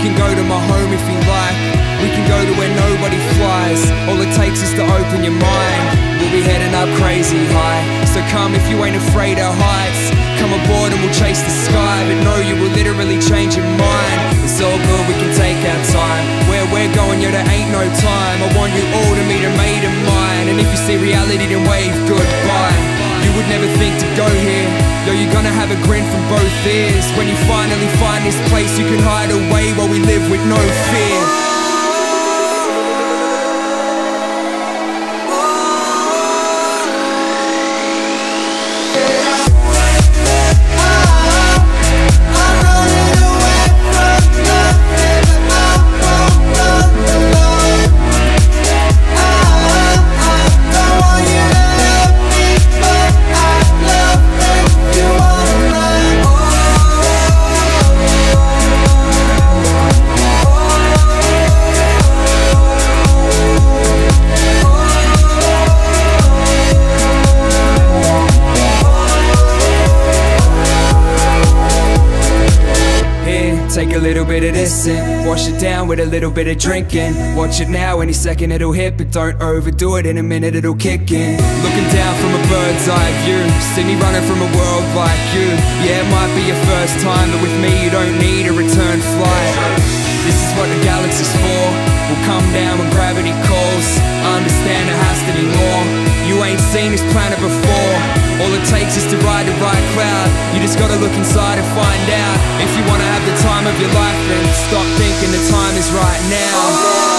can go to my home if you like. We can go to where nobody flies. All it takes is to open your mind. We'll be heading up crazy high. So come if you ain't afraid of heights. Come aboard and we'll chase the sky. But know you will literally change your mind. It's all good, we can take our time. Where we're going, yeah, there ain't no time. I want you all to meet a mate of mine. And if you see reality, then wave goodbye. You would never think to go here. Yo, you're gonna have a grin from both ears. When you finally find this place, you can hide away while we live with no fear. Take a little bit of this in. Wash it down with a little bit of drinking. Watch it now, any second it'll hit But don't overdo it, in a minute it'll kick in. Looking down from a bird's eye view See me running from a world like you. Yeah, it might be your first time But with me you don't need a return flight. This is what the galaxy's for. We'll come down when gravity calls. Understand there has to be more. You ain't seen this planet before. All it takes is to ride the cloud You just gotta look inside and find out. If you wanna have the time of your life Then stop thinking the time is right now